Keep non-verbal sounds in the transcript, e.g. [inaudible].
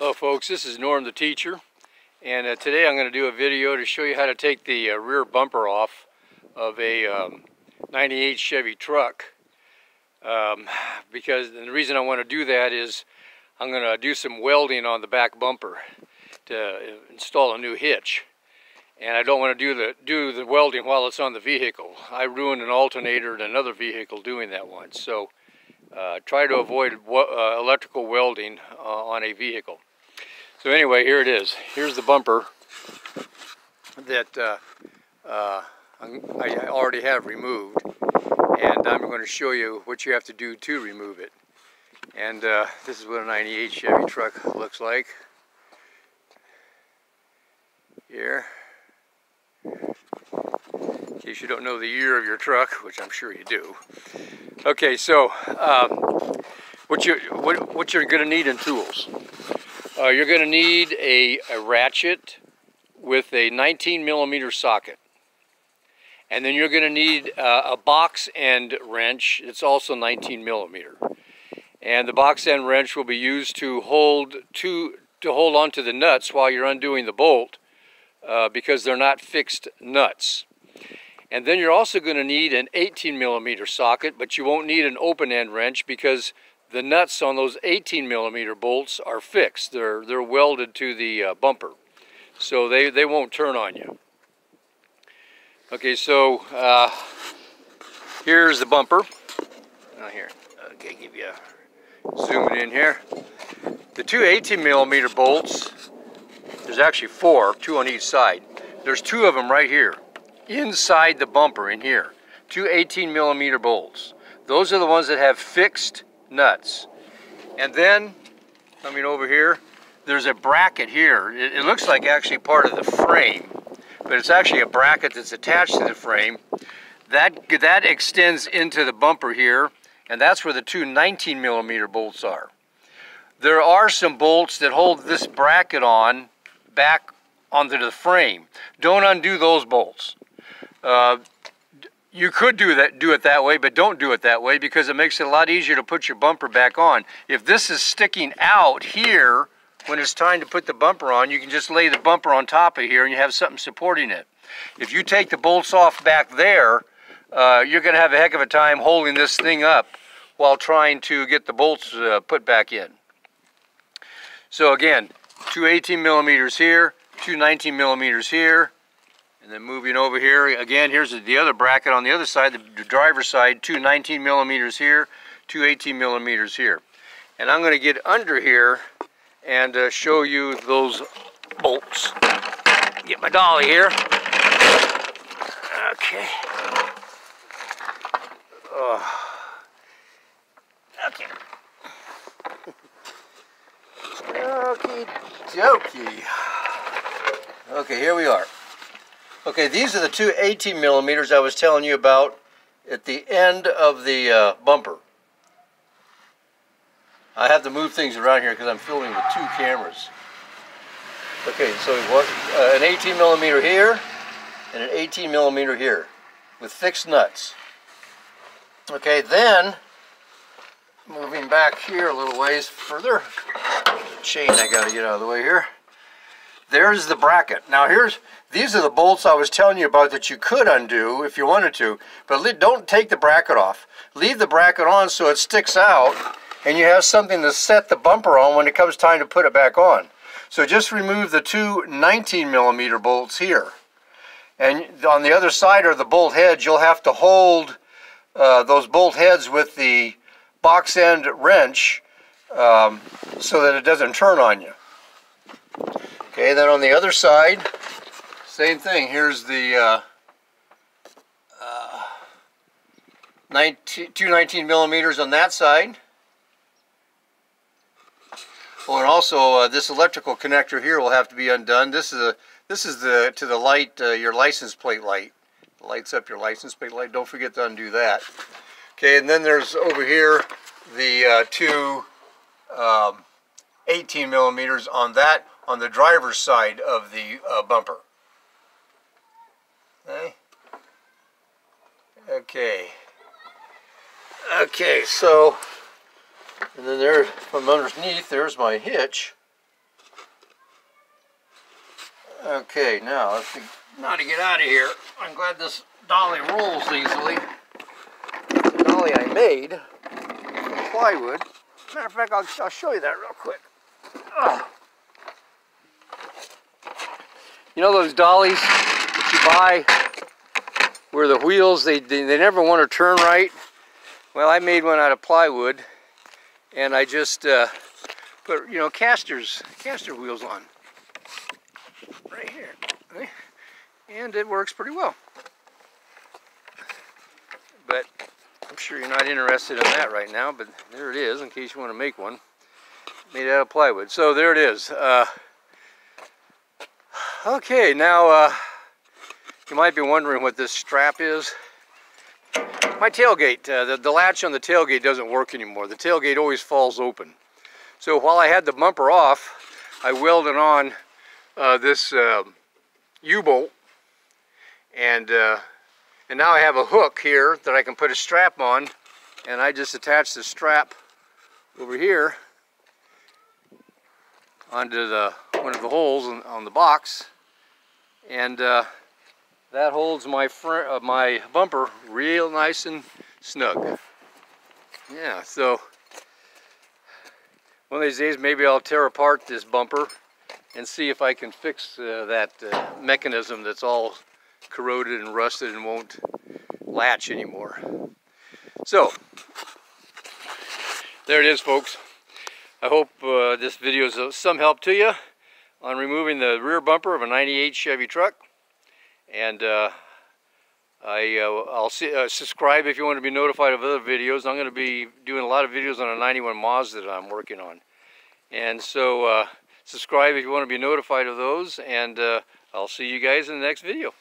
Hello folks, this is Norm the teacher. And uh, today I'm going to do a video to show you how to take the uh, rear bumper off of a um, 98 Chevy truck. Um, because the reason I want to do that is I'm going to do some welding on the back bumper to install a new hitch. And I don't want to do the do the welding while it's on the vehicle. I ruined an alternator in another vehicle doing that once. So uh, try to avoid uh, electrical welding uh, on a vehicle. So anyway, here it is. Here's the bumper that uh, uh, I already have removed. And I'm going to show you what you have to do to remove it. And uh, this is what a 98 Chevy truck looks like. Here. In case you don't know the year of your truck, which I'm sure you do. Okay, so um, what, you, what, what you're going to need in tools. Uh, you're going to need a, a ratchet with a 19 millimeter socket. And then you're going to need uh, a box end wrench. It's also 19 millimeter. And the box end wrench will be used to hold to, to hold onto the nuts while you're undoing the bolt uh, because they're not fixed nuts. And then you're also going to need an 18 millimeter socket, but you won't need an open end wrench because the nuts on those 18 millimeter bolts are fixed. They're, they're welded to the uh, bumper. So they, they won't turn on you. Okay, so uh, here's the bumper. Now here, okay, give you a in here. The two 18 millimeter bolts, there's actually four, two on each side. There's two of them right here, inside the bumper in here. Two 18 millimeter bolts. Those are the ones that have fixed nuts. And then, coming over here, there's a bracket here. It, it, looks like actually part of the frame, but it's actually a bracket that's attached to the frame. That, that extends into the bumper here, and that's where the two 19 millimeter bolts are. There are some bolts that hold this bracket on back onto the frame. Don't undo those bolts. Uh, you could do that do it that way but don't do it that way because it makes it a lot easier to put your bumper back on. If this is sticking out here when it's time to put the bumper on you can just lay the bumper on top of here and you have something supporting it. If you take the bolts off back there uh, you're going to have a heck of a time holding this thing up while trying to get the bolts uh, put back in. So again two 18 millimeters here two 19 millimeters here and then moving over here, again, here's the other bracket on the other side, the driver's side, two 19 millimeters here, two 18 millimeters here. And I'm going to get under here and uh, show you those bolts. Get my dolly here. Okay. Oh. Okay. [laughs] Okie dokie. Okay, here we are. Okay, these are the two 18 millimeters I was telling you about at the end of the uh, bumper. I have to move things around here because I'm filming with two cameras. Okay, so what, uh, an 18 millimeter here and an 18 millimeter here with fixed nuts. Okay, then moving back here a little ways further, chain I got to get out of the way here. There's the bracket. Now here's these are the bolts I was telling you about that you could undo if you wanted to, but don't take the bracket off. Leave the bracket on so it sticks out and you have something to set the bumper on when it comes time to put it back on. So just remove the two 19 millimeter bolts here. And on the other side are the bolt heads. You'll have to hold uh, those bolt heads with the box end wrench um, so that it doesn't turn on you. Okay, then on the other side, same thing. Here's the uh, uh, 19, 219 millimeters on that side. Oh, and also uh, this electrical connector here will have to be undone. This is a this is the to the light uh, your license plate light. lights up your license plate light. Don't forget to undo that. Okay, and then there's over here the uh, two um, 18 millimeters on that on the driver's side of the uh, bumper. Okay. Okay. Okay, so, and then there, from underneath, there's my hitch. Okay, now let's see. Now to get out of here, I'm glad this dolly rolls easily. The dolly I made from plywood. Matter of fact, I'll, I'll show you that real quick. Ugh. You know those dollies that you buy where the wheels, they, they, they never want to turn right? Well, I made one out of plywood and I just uh, put, you know, casters, caster wheels on. Right here. And it works pretty well. But I'm sure you're not interested in that right now, but there it is in case you want to make one. Made out of plywood. So there it is. Uh, okay, now uh, you might be wondering what this strap is. My tailgate, uh, the, the latch on the tailgate doesn't work anymore. The tailgate always falls open. So while I had the bumper off, I welded on uh, this um, U-bolt and uh, and now I have a hook here that I can put a strap on and I just attach the strap over here onto the one of the holes on, on the box and uh, that holds my uh, my bumper real nice and snug yeah so one of these days maybe I'll tear apart this bumper and see if I can fix uh, that uh, mechanism that's all corroded and rusted and won't latch anymore. So, there it is folks. I hope uh, this video is of some help to you on removing the rear bumper of a 98 Chevy truck. And uh, I, uh, I'll see, uh, subscribe if you want to be notified of other videos. I'm going to be doing a lot of videos on a 91 Mazda that I'm working on. And so uh, subscribe if you want to be notified of those, and uh, I'll see you guys in the next video.